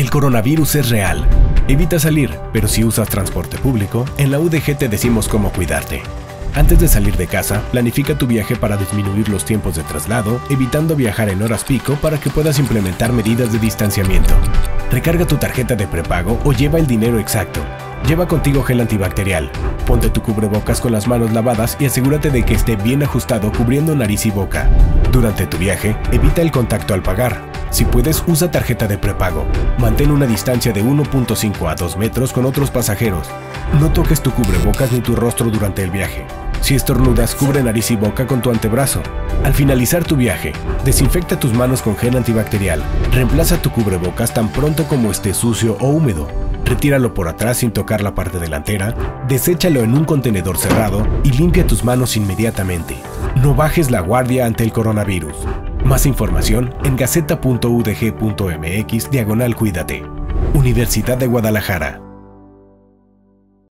El coronavirus es real. Evita salir, pero si usas transporte público, en la UDG te decimos cómo cuidarte. Antes de salir de casa, planifica tu viaje para disminuir los tiempos de traslado, evitando viajar en horas pico para que puedas implementar medidas de distanciamiento. Recarga tu tarjeta de prepago o lleva el dinero exacto. Lleva contigo gel antibacterial. Ponte tu cubrebocas con las manos lavadas y asegúrate de que esté bien ajustado cubriendo nariz y boca. Durante tu viaje, evita el contacto al pagar. Si puedes, usa tarjeta de prepago. Mantén una distancia de 1.5 a 2 metros con otros pasajeros. No toques tu cubrebocas ni tu rostro durante el viaje. Si estornudas, cubre nariz y boca con tu antebrazo. Al finalizar tu viaje, desinfecta tus manos con gel antibacterial. Reemplaza tu cubrebocas tan pronto como esté sucio o húmedo. Retíralo por atrás sin tocar la parte delantera, deséchalo en un contenedor cerrado y limpia tus manos inmediatamente. No bajes la guardia ante el coronavirus. Más información en gaceta.udg.mx diagonal cuídate. Universidad de Guadalajara.